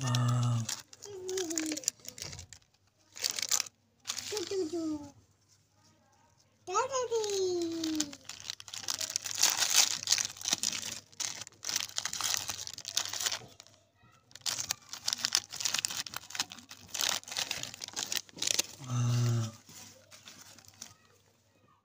Wow.